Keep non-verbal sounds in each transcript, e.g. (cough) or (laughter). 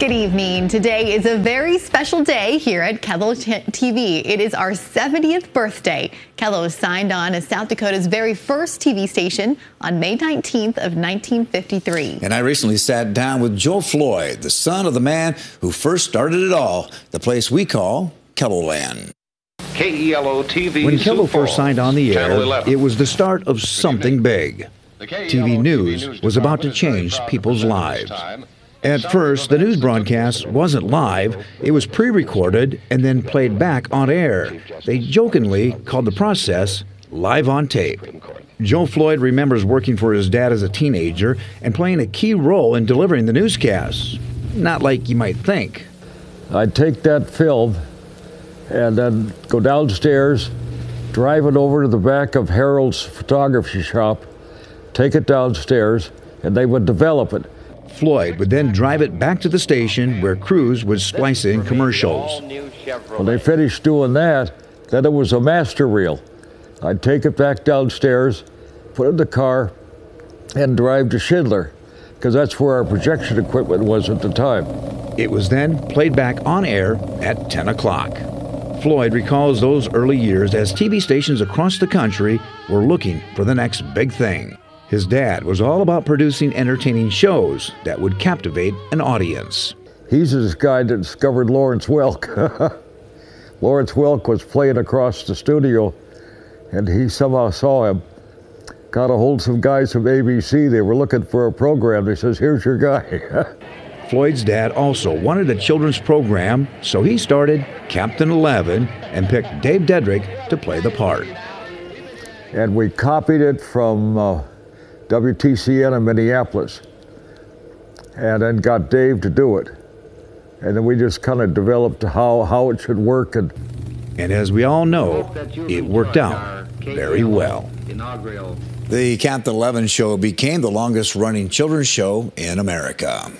Good evening. Today is a very special day here at KELO TV. It is our 70th birthday. KELO was signed on as South Dakota's very first TV station on May 19th of 1953. And I recently sat down with Joe Floyd, the son of the man who first started it all, the place we call KELOLAND. KELO TV. When KELO first signed on the air, it was the start of something big. TV news was about to change people's lives. At first, the news broadcast wasn't live, it was pre recorded and then played back on air. They jokingly called the process live on tape. Joe Floyd remembers working for his dad as a teenager and playing a key role in delivering the newscasts. Not like you might think. I'd take that film and then go downstairs, drive it over to the back of Harold's photography shop, take it downstairs, and they would develop it. Floyd would then drive it back to the station where crews would splice in commercials. When they finished doing that, then it was a master reel. I'd take it back downstairs, put it in the car, and drive to Schindler, because that's where our projection equipment was at the time. It was then played back on air at 10 o'clock. Floyd recalls those early years as TV stations across the country were looking for the next big thing. His dad was all about producing entertaining shows that would captivate an audience. He's this guy that discovered Lawrence Welk. (laughs) Lawrence Welk was playing across the studio, and he somehow saw him. Got a hold of some guys from ABC. They were looking for a program. He says, Here's your guy. (laughs) Floyd's dad also wanted a children's program, so he started Captain Eleven and picked Dave Dedrick to play the part. And we copied it from uh, WTCN in Minneapolis, and then got Dave to do it. And then we just kind of developed how, how it should work. And, and as we all know, it worked out very well. The Captain Eleven show became the longest running children's show in America.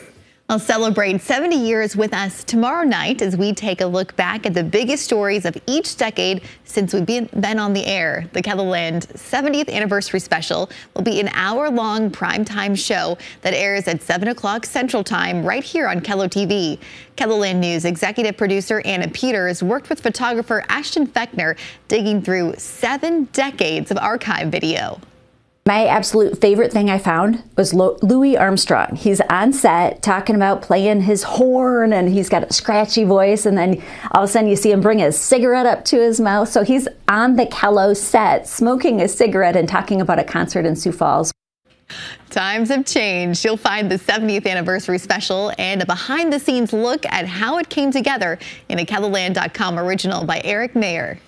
I'll celebrate 70 years with us tomorrow night as we take a look back at the biggest stories of each decade since we've been, on the air. The KELOLAND 70th anniversary special will be an hour-long primetime show that airs at 7 o'clock Central Time right here on KELO TV. KELOLAND News executive producer Anna Peters worked with photographer Ashton Fechner digging through seven decades of archive video. My absolute favorite thing I found was Louis Armstrong. He's on set talking about playing his horn and he's got a scratchy voice and then all of a sudden you see him bring his cigarette up to his mouth. So he's on the KELO set smoking a cigarette and talking about a concert in Sioux Falls. Times have changed. You'll find the 70th anniversary special and a behind the scenes look at how it came together in a KELOLAND.com original by Eric Mayer.